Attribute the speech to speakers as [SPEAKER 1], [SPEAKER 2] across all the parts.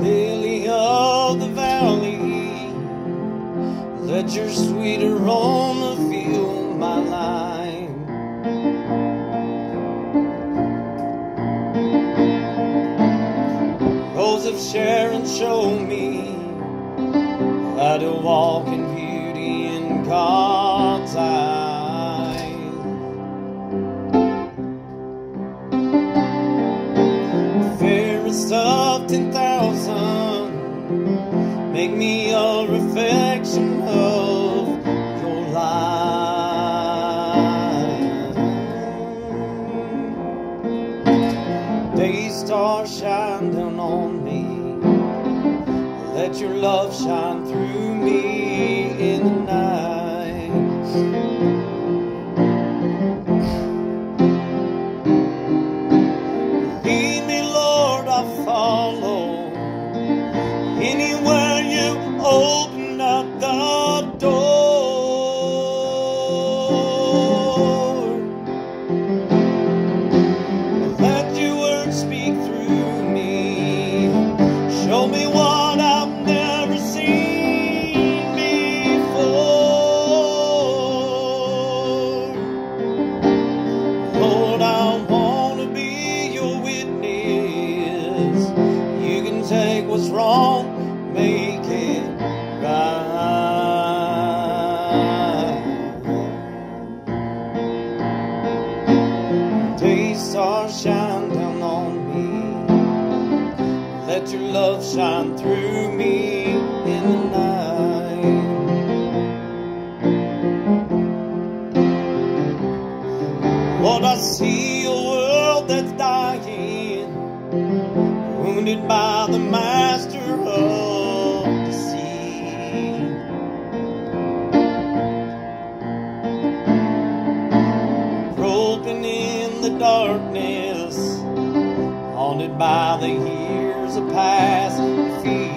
[SPEAKER 1] Lily of the valley, let your sweet aroma fill my life. Rose of Sharon, show me how to walk in beauty and God's thousand, make me a reflection of your light. Day star shine down on me. Let your love shine through me Let your love shine through me in the night. Lord, I see a world that's dying, wounded by haunted by the years of past defeat.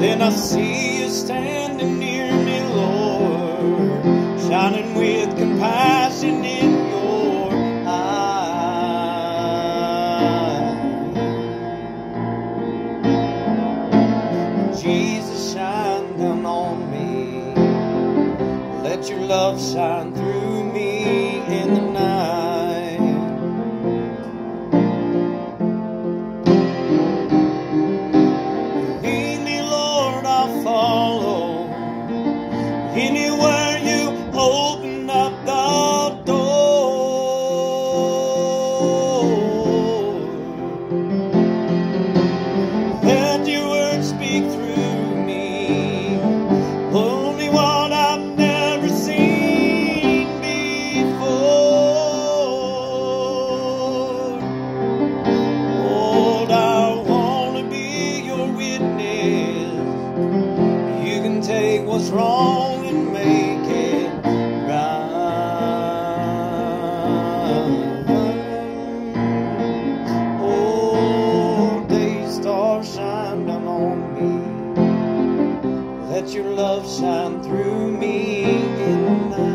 [SPEAKER 1] Then I see you standing near me, Lord, shining with compassion in your eyes. Jesus, shine down on me. Let your love shine through Let your love shine through me in the night.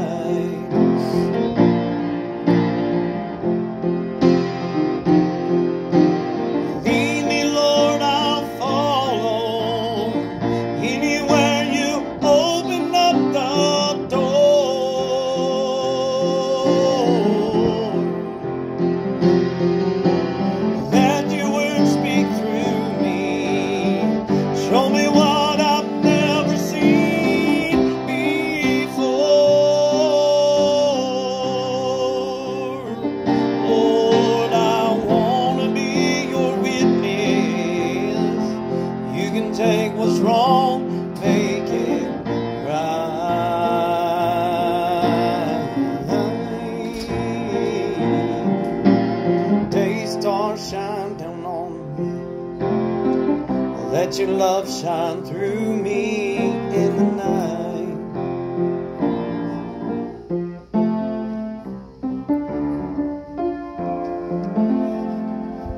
[SPEAKER 1] Can take what's wrong, make it right. Day star shine down on me. Let your love shine through me in the night.